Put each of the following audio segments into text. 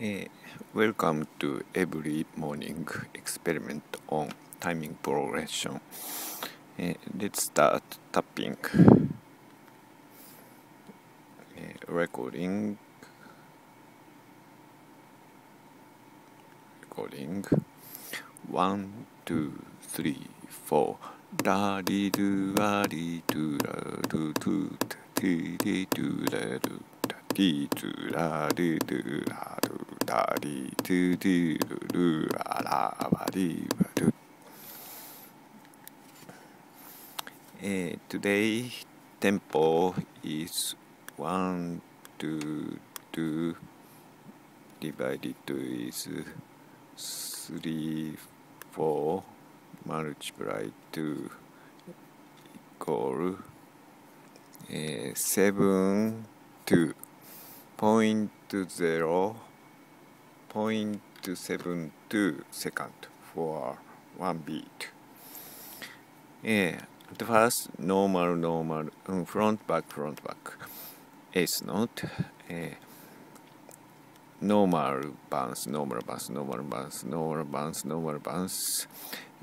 Uh, welcome to every morning experiment on timing progression. Uh, let's start tapping. Uh, recording. Recording. One, two, three, four. Da di do a di do la do do ti di do la do da di do la di do la do da di do do do la la ba di ba do. Uh, today tempo is one two two divided is three four multiply two equal uh, seven two point zero point seven two second for one beat. Uh, the first normal normal um, front back front back eighth note. Uh, normal bounce, normal bounce, normal bounce, normal bounce, normal bounce.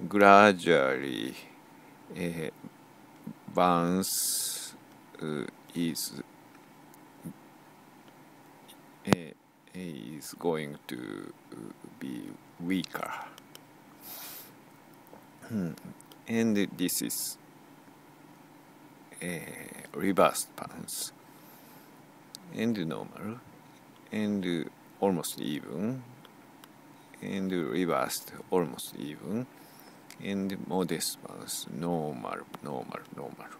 Gradually, uh, bounce uh, is uh, is going to be weaker. Hmm. And this is a reverse bounce and normal. And almost even. And reversed almost even. And modest bounce normal normal normal.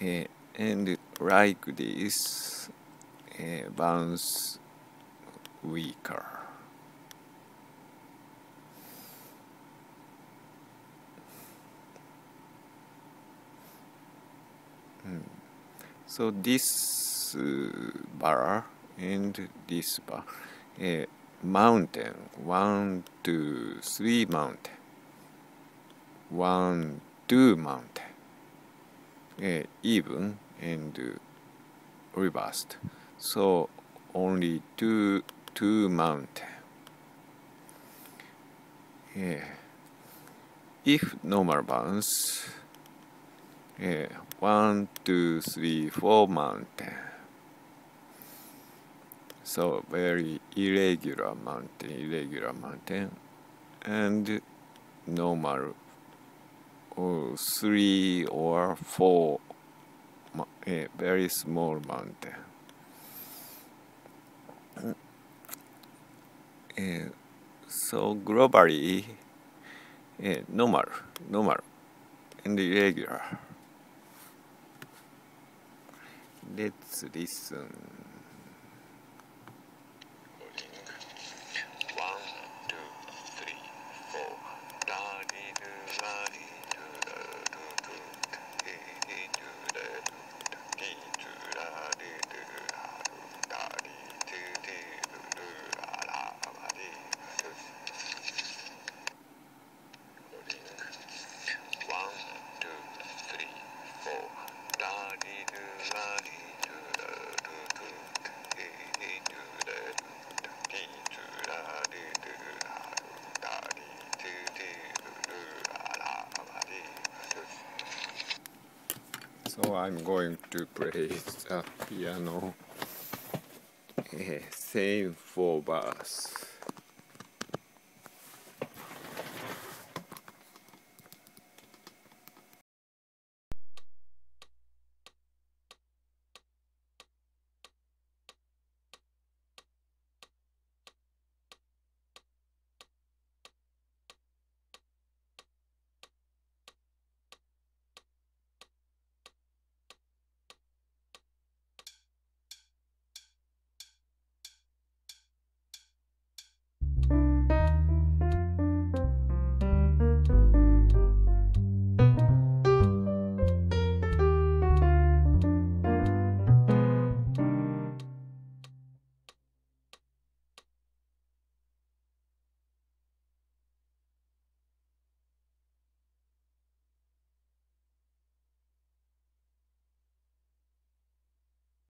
Uh, and like this uh, bounce weaker hmm. so this uh, bar and this bar. Uh, mountain, one, two, three mountain, one, two mountain, uh, even and uh, reversed. So only two, two mountain. Yeah. If normal bounce, yeah, one, two, three, four mountain so very irregular mountain, irregular mountain, and normal or oh, three or four, a very small mountain. Uh, so globally, uh, normal, normal, and irregular. Let's listen. So I'm going to play the piano uh, same four bars.